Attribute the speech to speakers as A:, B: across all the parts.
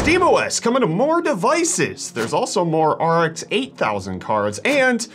A: SteamOS coming to more devices. There's also more RX 8000 cards and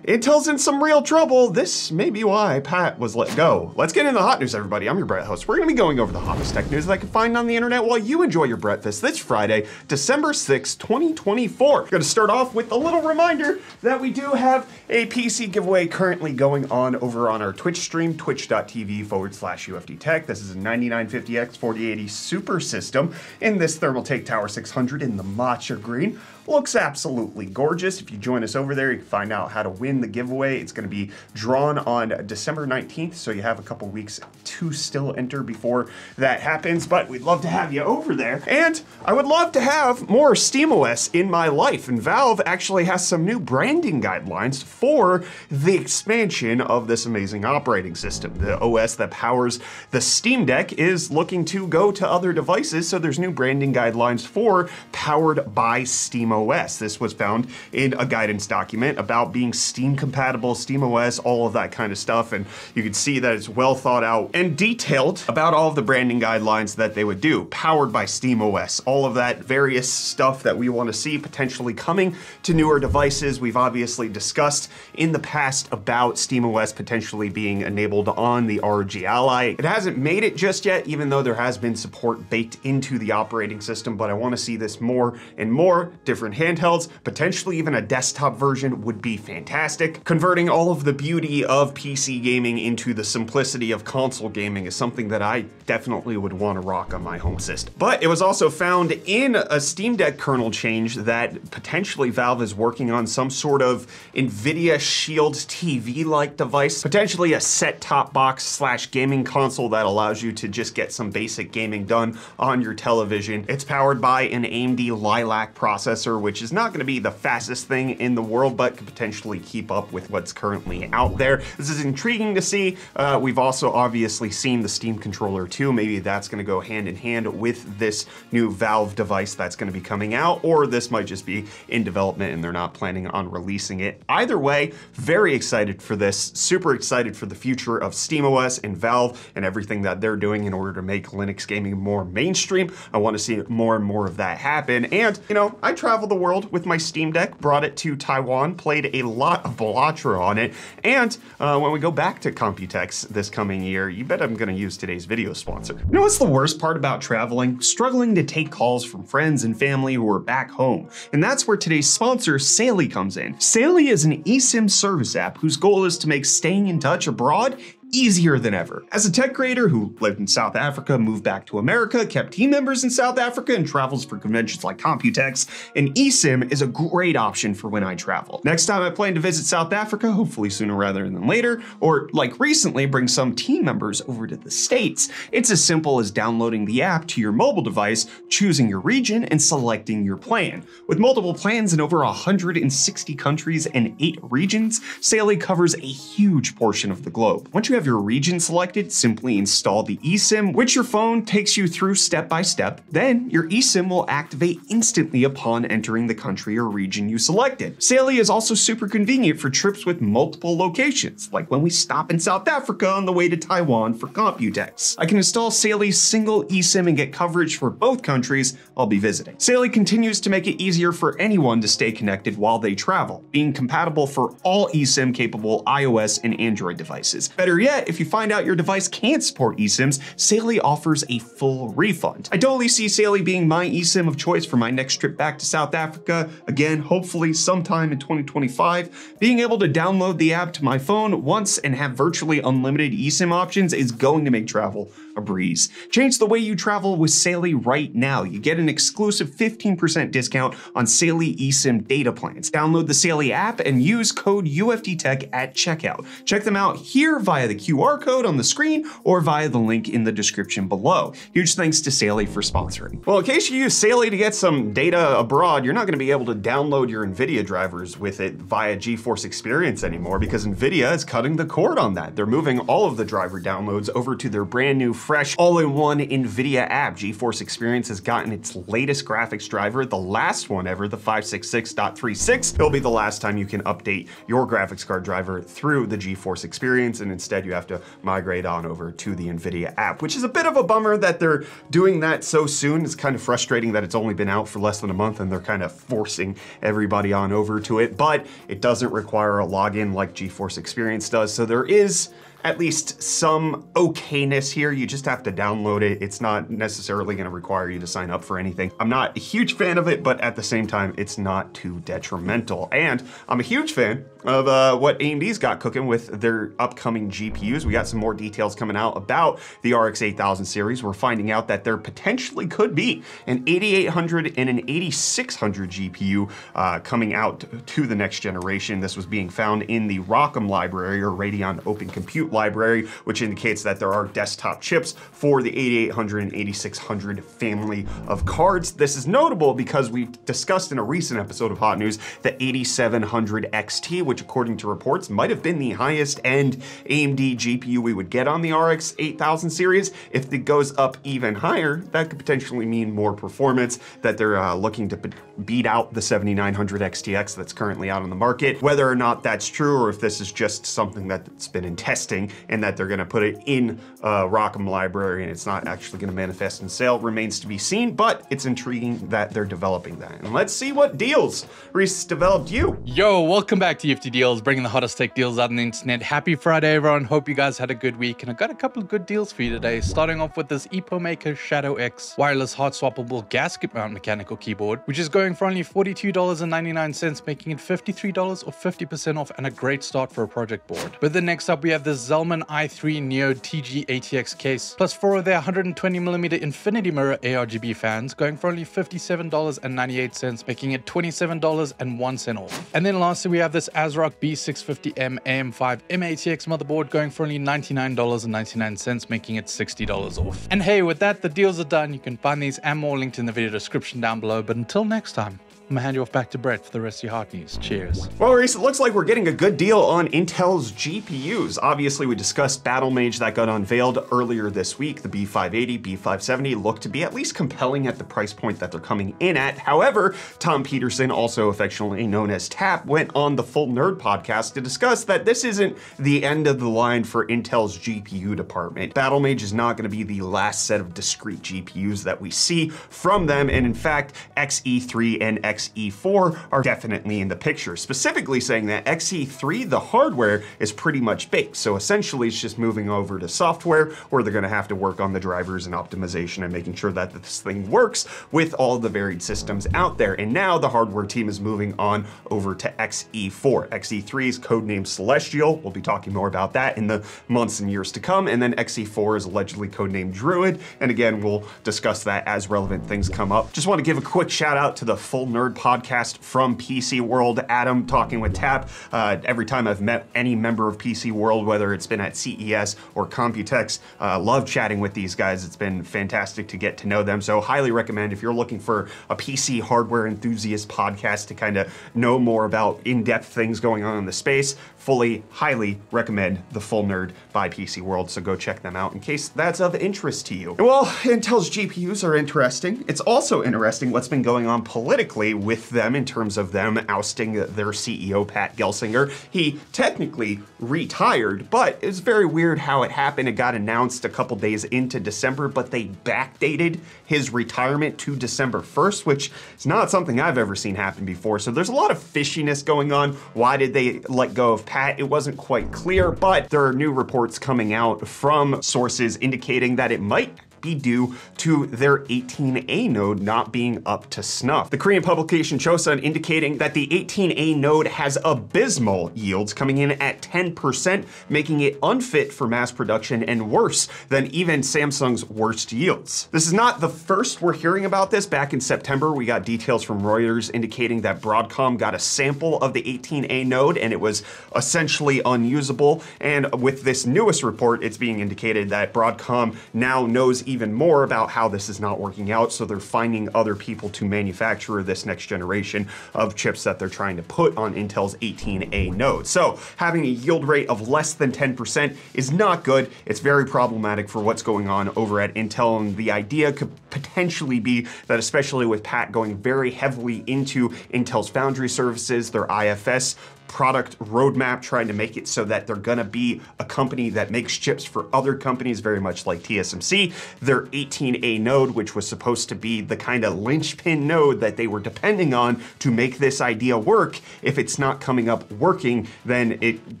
A: Intel's in some real trouble. This may be why Pat was let go. Let's get into the hot news, everybody. I'm your Brett host. We're gonna be going over the hottest tech news that I can find on the internet while you enjoy your breakfast this Friday, December 6, 2024. Gonna start off with a little reminder that we do have a PC giveaway currently going on over on our Twitch stream, twitch.tv forward slash UFD Tech. This is a 9950X 4080 Super System in this Thermaltake Tower 600 in the matcha green. Looks absolutely gorgeous. If you join us over there, you can find out how to win the giveaway. It's going to be drawn on December 19th, so you have a couple weeks to still enter before that happens, but we'd love to have you over there. And I would love to have more SteamOS in my life, and Valve actually has some new branding guidelines for the expansion of this amazing operating system. The OS that powers the Steam Deck is looking to go to other devices, so there's new branding guidelines for powered by Steam OS. This was found in a guidance document about being Steam compatible, Steam OS, all of that kind of stuff. And you can see that it's well thought out and detailed about all of the branding guidelines that they would do, powered by Steam OS, all of that various stuff that we want to see potentially coming to newer devices. We've obviously discussed in the past about Steam OS potentially being enabled on the ROG Ally. It hasn't made it just yet, even though there has been support baked into the operating system, but I want to see this more and more different different handhelds, potentially even a desktop version would be fantastic. Converting all of the beauty of PC gaming into the simplicity of console gaming is something that I definitely would want to rock on my home system. But it was also found in a Steam Deck kernel change that potentially Valve is working on some sort of NVIDIA Shield TV-like device, potentially a set-top box slash gaming console that allows you to just get some basic gaming done on your television. It's powered by an AMD Lilac processor which is not going to be the fastest thing in the world, but could potentially keep up with what's currently out there. This is intriguing to see. Uh, we've also obviously seen the Steam controller too. Maybe that's going to go hand in hand with this new Valve device that's going to be coming out, or this might just be in development and they're not planning on releasing it. Either way, very excited for this. Super excited for the future of SteamOS and Valve and everything that they're doing in order to make Linux gaming more mainstream. I want to see more and more of that happen. And, you know, I travel traveled the world with my Steam Deck, brought it to Taiwan, played a lot of Balatro on it, and uh, when we go back to Computex this coming year, you bet I'm gonna use today's video sponsor. You know what's the worst part about traveling? Struggling to take calls from friends and family who are back home. And that's where today's sponsor, Saily, comes in. Saily is an eSIM service app whose goal is to make staying in touch abroad easier than ever. As a tech creator who lived in South Africa, moved back to America, kept team members in South Africa, and travels for conventions like Computex, an eSIM is a great option for when I travel. Next time I plan to visit South Africa, hopefully sooner rather than later, or like recently, bring some team members over to the States, it's as simple as downloading the app to your mobile device, choosing your region, and selecting your plan. With multiple plans in over 160 countries and 8 regions, Saily covers a huge portion of the globe. Once you have have your region selected, simply install the eSIM, which your phone takes you through step by step. Then your eSIM will activate instantly upon entering the country or region you selected. Saily is also super convenient for trips with multiple locations, like when we stop in South Africa on the way to Taiwan for Computex. I can install Saily's single eSIM and get coverage for both countries I'll be visiting. Saily continues to make it easier for anyone to stay connected while they travel, being compatible for all eSIM capable iOS and Android devices. Better yet, yet, if you find out your device can't support eSIMs, Saily offers a full refund. I totally see Saily being my eSIM of choice for my next trip back to South Africa. Again, hopefully sometime in 2025. Being able to download the app to my phone once and have virtually unlimited eSIM options is going to make travel a breeze. Change the way you travel with Saily right now. You get an exclusive 15% discount on Saily eSIM data plans. Download the Saily app and use code UFDTech at checkout. Check them out here via the QR code on the screen or via the link in the description below. Huge thanks to Saily for sponsoring. Well, in case you use Saily to get some data abroad, you're not going to be able to download your NVIDIA drivers with it via GeForce Experience anymore because NVIDIA is cutting the cord on that. They're moving all of the driver downloads over to their brand new fresh, all-in-one NVIDIA app. GeForce Experience has gotten its latest graphics driver, the last one ever, the 566.36. It'll be the last time you can update your graphics card driver through the GeForce Experience, and instead you have to migrate on over to the NVIDIA app, which is a bit of a bummer that they're doing that so soon. It's kind of frustrating that it's only been out for less than a month and they're kind of forcing everybody on over to it, but it doesn't require a login like GeForce Experience does, so there is at least some okayness here. You just have to download it. It's not necessarily gonna require you to sign up for anything. I'm not a huge fan of it, but at the same time, it's not too detrimental. And I'm a huge fan of uh, what AMD's got cooking with their upcoming GPUs. We got some more details coming out about the RX 8000 series. We're finding out that there potentially could be an 8800 and an 8600 GPU uh, coming out to the next generation. This was being found in the ROCm library or Radeon Open Compute library, which indicates that there are desktop chips for the 8800 and 8600 family of cards. This is notable because we discussed in a recent episode of Hot News the 8700 XT, which according to reports might have been the highest end AMD GPU we would get on the RX 8000 series. If it goes up even higher, that could potentially mean more performance, that they're uh, looking to beat out the 7900 XTX that's currently out on the market. Whether or not that's true or if this is just something that's been in testing and that they're gonna put it in uh, ROCm library and it's not actually gonna manifest in sale remains to be seen, but it's intriguing that they're developing that. And let's see what deals Reese developed you.
B: Yo, welcome back to UFD Deals, bringing the hottest tech deals out on the internet. Happy Friday, everyone. Hope you guys had a good week. And I got a couple of good deals for you today, starting off with this EpoMaker Shadow X wireless hot swappable gasket mount mechanical keyboard, which is going for only $42.99, making it $53 or 50% off and a great start for a project board. But then next up, we have the Zalman i3 Neo TG ATX case, plus four of their 120mm Infinity Mirror ARGB fans, going for only $57.98, making it $27.01 off. And then lastly, we have this ASRock B650M AM5 M-ATX motherboard going for only $99.99, making it $60 off. And hey, with that, the deals are done. You can find these and more linked in the video description down below. But until next time, I'm gonna hand you off back to Brett for the rest of your hot news. Cheers.
A: Well, Reese, it looks like we're getting a good deal on Intel's GPUs. Obviously, we discussed Battlemage that got unveiled earlier this week. The B580, B570 look to be at least compelling at the price point that they're coming in at. However, Tom Petersen, also affectionately known as Tap, went on the Full Nerd podcast to discuss that this isn't the end of the line for Intel's GPU department. Battlemage is not going to be the last set of discrete GPUs that we see from them, and in fact, XE3 and X XE4 are definitely in the picture, specifically saying that XE3, the hardware, is pretty much baked. So essentially it's just moving over to software where they're gonna have to work on the drivers and optimization and making sure that this thing works with all the varied systems out there. And now the hardware team is moving on over to XE4. XE3 is codenamed Celestial. We'll be talking more about that in the months and years to come. And then XE4 is allegedly codenamed Druid. And again, we'll discuss that as relevant things come up. Just want to give a quick shout out to the Full Nerd podcast from PC World. Adam talking with Tap. Uh, every time I've met any member of PC World, whether it's been at CES or Computex, uh, love chatting with these guys. It's been fantastic to get to know them. So highly recommend if you're looking for a PC hardware enthusiast podcast to kind of know more about in-depth things going on in the space, fully, highly recommend the Full Nerd by PC World. So go check them out in case that's of interest to you. Well, Intel's GPUs are interesting. It's also interesting what's been going on politically with them in terms of them ousting their CEO, Pat Gelsinger. He technically retired, but it's very weird how it happened. It got announced a couple days into December, but they backdated his retirement to December 1st, which is not something I've ever seen happen before. So there's a lot of fishiness going on. Why did they let go of Pat? It wasn't quite clear, but there are new reports coming out from sources indicating that it might be due to their 18A node not being up to snuff. The Korean publication Chosun indicating that the 18A node has abysmal yields coming in at 10%, making it unfit for mass production and worse than even Samsung's worst yields. This is not the first we're hearing about this. Back in September, we got details from Reuters indicating that Broadcom got a sample of the 18A node and it was essentially unusable. And with this newest report, it's being indicated that Broadcom now knows even more about how this is not working out, so they're finding other people to manufacture this next generation of chips that they're trying to put on Intel's 18A node. So having a yield rate of less than 10% is not good. It's very problematic for what's going on over at Intel, and the idea could potentially be that, especially with Pat going very heavily into Intel's foundry services, their IFS product roadmap trying to make it so that they're gonna be a company that makes chips for other companies, very much like TSMC. Their 18A node, which was supposed to be the kind of linchpin node that they were depending on to make this idea work, if it's not coming up working, then it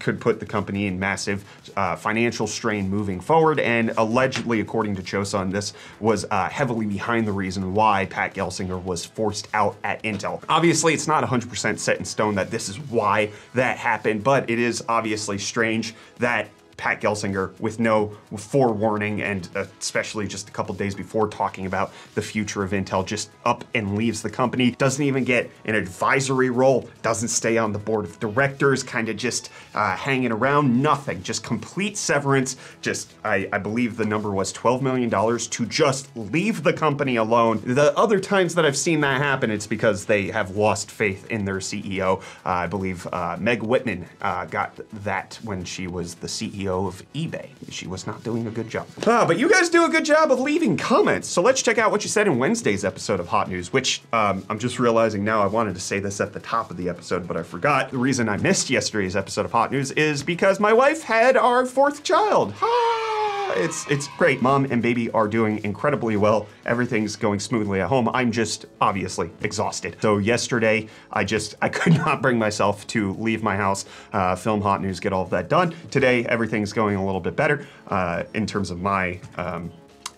A: could put the company in massive uh, financial strain moving forward. And allegedly, according to Chosun, this was uh, heavily behind the reason why Pat Gelsinger was forced out at Intel. Obviously, it's not 100% set in stone that this is why that happened, but it is obviously strange that Pat Gelsinger with no forewarning and especially just a couple days before talking about the future of Intel just up and leaves the company. Doesn't even get an advisory role, doesn't stay on the board of directors, kind of just uh, hanging around, nothing, just complete severance. Just, I, I believe the number was $12 million to just leave the company alone. The other times that I've seen that happen, it's because they have lost faith in their CEO. Uh, I believe uh, Meg Whitman uh, got that when she was the CEO of eBay. She was not doing a good job. Ah, but you guys do a good job of leaving comments. So let's check out what you said in Wednesday's episode of Hot News, which um, I'm just realizing now I wanted to say this at the top of the episode, but I forgot. The reason I missed yesterday's episode of Hot News is because my wife had our fourth child. It's it's great. Mom and baby are doing incredibly well. Everything's going smoothly at home. I'm just obviously exhausted. So yesterday, I just I could not bring myself to leave my house, uh, film hot news, get all of that done. Today, everything's going a little bit better uh, in terms of my. Um,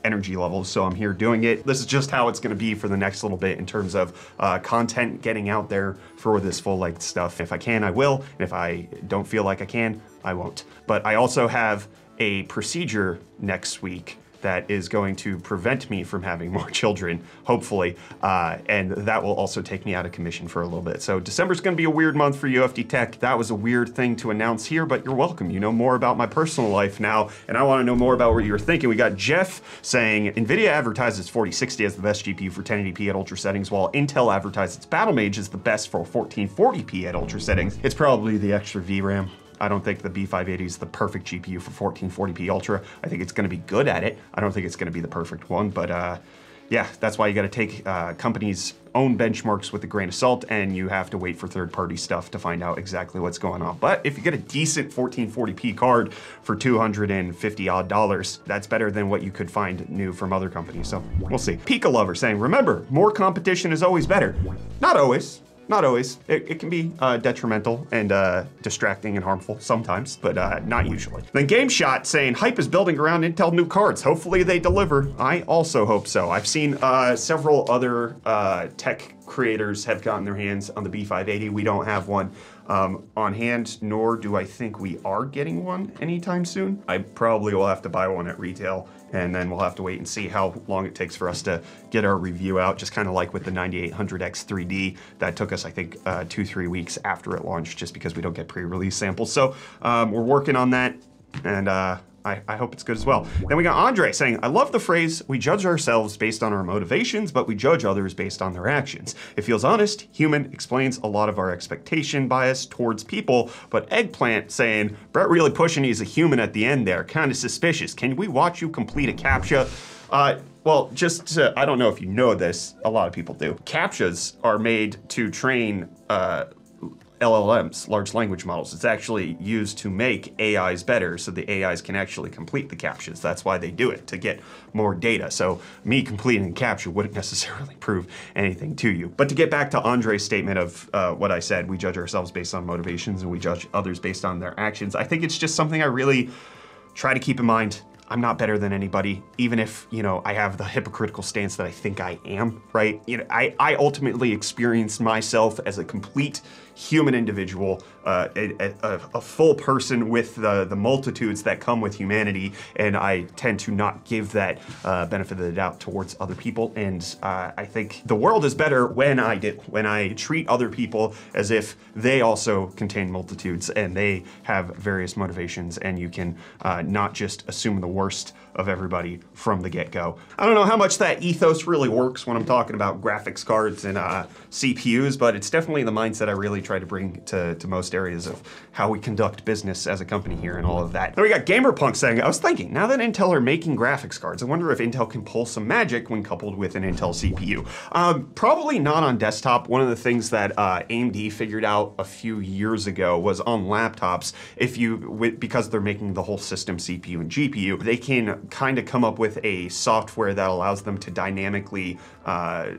A: energy levels, so I'm here doing it. This is just how it's gonna be for the next little bit in terms of uh, content getting out there for this full length stuff. If I can, I will. And if I don't feel like I can, I won't. But I also have a procedure next week that is going to prevent me from having more children, hopefully, uh, and that will also take me out of commission for a little bit. So December's going to be a weird month for UFD Tech. That was a weird thing to announce here, but you're welcome. You know more about my personal life now, and I want to know more about what you're thinking. We got Jeff saying NVIDIA advertises 4060 as the best GPU for 1080p at ultra settings, while Intel advertises Battlemage as the best for 1440p at ultra settings. It's probably the extra VRAM. I don't think the B580 is the perfect GPU for 1440p Ultra. I think it's gonna be good at it. I don't think it's gonna be the perfect one, but uh, yeah, that's why you gotta take uh, companies' own benchmarks with a grain of salt and you have to wait for third-party stuff to find out exactly what's going on. But if you get a decent 1440p card for 250 odd dollars, that's better than what you could find new from other companies, so we'll see. Pika Lover saying, remember, more competition is always better. Not always, not always. It, it can be uh, detrimental and uh, distracting and harmful sometimes, but uh, not usually. Then Game Shot saying hype is building around Intel new cards. Hopefully they deliver. I also hope so. I've seen uh, several other uh, tech creators have gotten their hands on the B580. We don't have one um, on hand, nor do I think we are getting one anytime soon. I probably will have to buy one at retail and then we'll have to wait and see how long it takes for us to get our review out, just kind of like with the 9800X 3D. That took us, I think, uh, two, three weeks after it launched just because we don't get pre-release samples. So um, we're working on that, and uh, I, I, hope it's good as well. Then we got Andre saying, I love the phrase, we judge ourselves based on our motivations, but we judge others based on their actions. It feels honest, human, explains a lot of our expectation bias towards people, but Eggplant saying, Brett really pushing he's a human at the end there, kind of suspicious. Can we watch you complete a CAPTCHA? Uh, well, just to, I don't know if you know this, a lot of people do. CAPTCHAs are made to train uh, LLMs, large language models. It's actually used to make AIs better so the AIs can actually complete the CAPTCHAs. That's why they do it, to get more data. So me completing a CAPTCHA wouldn't necessarily prove anything to you. But to get back to Andre's statement of uh, what I said, we judge ourselves based on motivations and we judge others based on their actions. I think it's just something I really try to keep in mind I'm not better than anybody, even if, you know, I have the hypocritical stance that I think I am, right? You know, I, I ultimately experienced myself as a complete human individual, uh, a, a, a, full person with the, the multitudes that come with humanity, and I tend to not give that uh, benefit of the doubt towards other people. And uh, I think the world is better when I do, when I treat other people as if they also contain multitudes and they have various motivations, and you can uh, not just assume the worst worst of everybody from the get-go. I don't know how much that ethos really works when I'm talking about graphics cards and uh, CPUs, but it's definitely the mindset I really try to bring to, to most areas of how we conduct business as a company here and all of that. Then we got Gamerpunk saying, I was thinking, now that Intel are making graphics cards, I wonder if Intel can pull some magic when coupled with an Intel CPU. Um, probably not on desktop. One of the things that uh, AMD figured out a few years ago was on laptops, if you, because they're making the whole system CPU and GPU, they can kind of come up with a software that allows them to dynamically uh,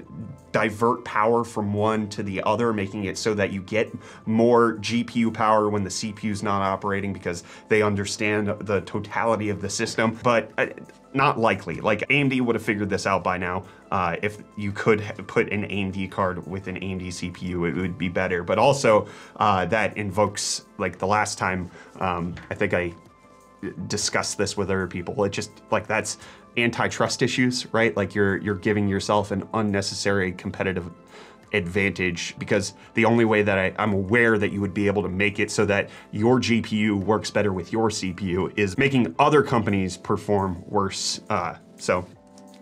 A: divert power from one to the other, making it so that you get more GPU power when the CPU is not operating because they understand the totality of the system. But uh, not likely. Like AMD would have figured this out by now. Uh, if you could put an AMD card with an AMD CPU, it would be better. But also, uh, that invokes like the last time um, I think I discuss this with other people. It just like that's antitrust issues, right? Like you're you're giving yourself an unnecessary competitive advantage because the only way that I, am aware that you would be able to make it so that your GPU works better with your CPU is making other companies perform worse. Uh, so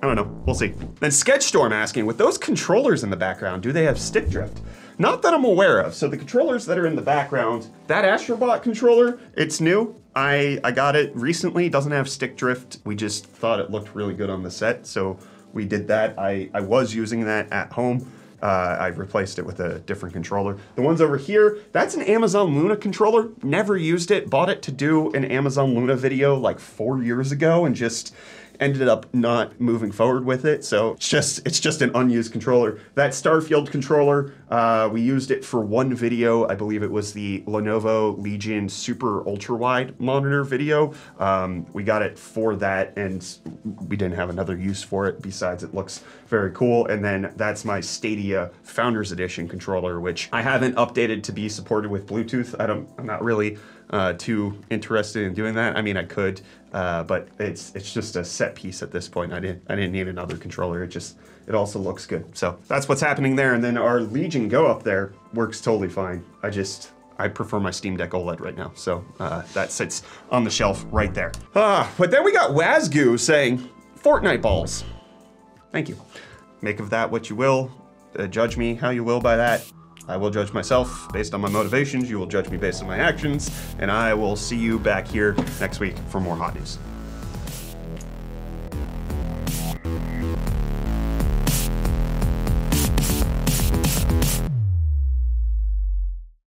A: I don't know, we'll see. Then Sketchstorm asking, with those controllers in the background, do they have stick drift? Not that I'm aware of. So the controllers that are in the background, that Astrobot controller, it's new. I, I got it recently, doesn't have stick drift. We just thought it looked really good on the set, so we did that. I, I was using that at home. Uh, I replaced it with a different controller. The ones over here, that's an Amazon Luna controller. Never used it, bought it to do an Amazon Luna video like four years ago and just ended up not moving forward with it. So it's just it's just an unused controller. That Starfield controller, uh, we used it for one video. I believe it was the Lenovo Legion Super Ultra Wide monitor video. Um, we got it for that, and we didn't have another use for it. Besides, it looks very cool. And then that's my Stadia Founders Edition controller, which I haven't updated to be supported with Bluetooth. I don't. I'm not really uh, too interested in doing that. I mean, I could, uh, but it's it's just a set piece at this point. I didn't I didn't need another controller. It just it also looks good. So that's what's happening there. And then our Legion Go up there works totally fine. I just I prefer my Steam Deck OLED right now. So uh, that sits on the shelf right there. Ah, but then we got Wazgoo saying Fortnite balls. Thank you. Make of that what you will. Uh, judge me how you will by that. I will judge myself based on my motivations. You will judge me based on my actions. And I will see you back here next week for more hot news.